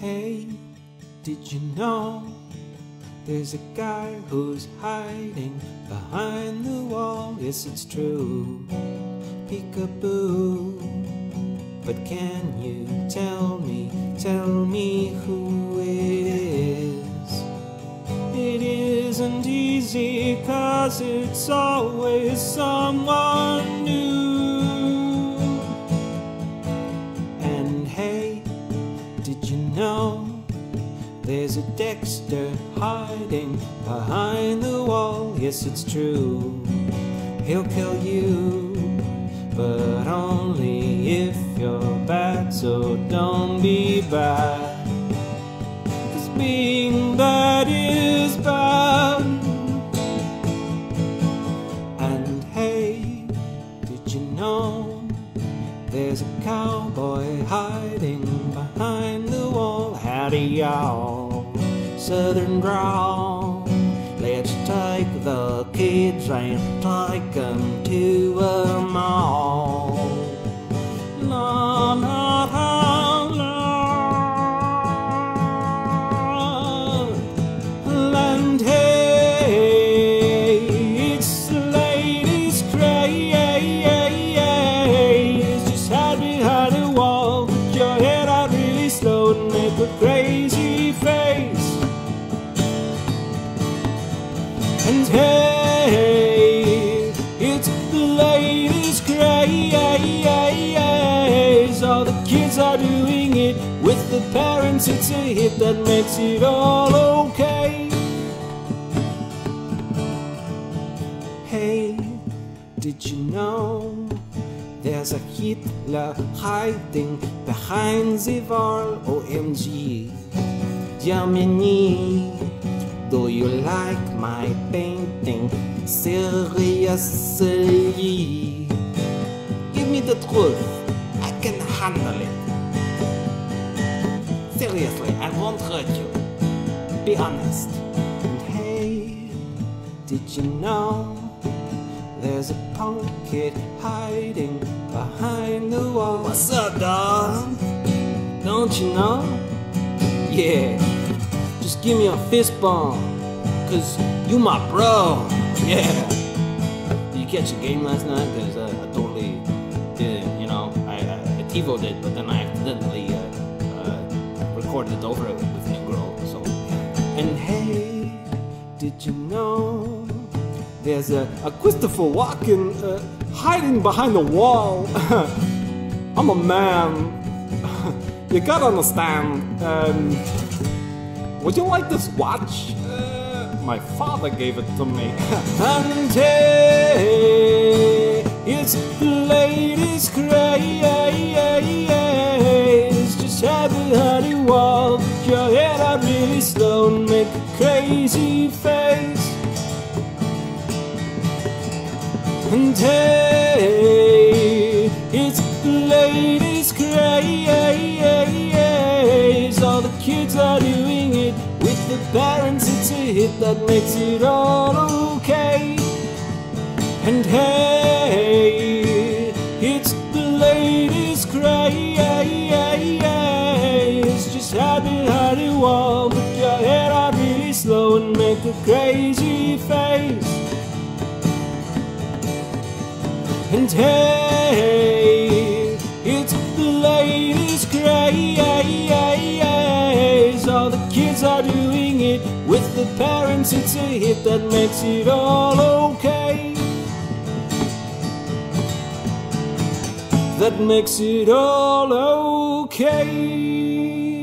Hey, did you know there's a guy who's hiding behind the wall? Yes, it's true. Peekaboo. But can you tell me, tell me who it is? It isn't easy, cause it's always someone there's a Dexter hiding behind the wall? Yes, it's true. He'll kill you, but only if you're bad, so don't be bad. Cause being bad is bad. And hey, did you know there's a cowboy hiding behind Howdy, y'all, southern drawl. Let's take the kids and take 'em to a mall. La la la la. And hey, it's the ladies' craze. Just hide behind a wall, put your head out really slow and make a crazy hey, it's the ladies' craze. All the kids are doing it with the parents. It's a hit that makes it all okay. Hey, did you know there's a Hitler hiding behind the wall? OMG, Germany. Do you like my Seriously? Give me the truth. I can handle it. Seriously, I won't hurt you. Be honest. And hey, did you know there's a punk kid hiding behind the wall? What's up, dog? Don't you know? Yeah. Just give me a fist bump. Cause you my bro. Yeah. Did you catch a game last night? Cause uh, I totally didn't. You know, I, I, TiVoed it, but then I accidentally uh, uh, recorded it over with New Girl. So, and hey, did you know there's a, a Christopher Walken uh, hiding behind the wall? I'm a man. you gotta understand. Um, would you like this watch? My father gave it to me. and hey, it's latest craze. Just have a honey wall, your head out really slow and make a crazy face. And hey, it's latest craze. All the kids are doing it with the parents. Hit that makes it all okay. And hey, it's the latest craze. Just it how you put your head out really slow and make a crazy face. And hey, are doing it with the parents. It's a hit that makes it all okay. That makes it all okay.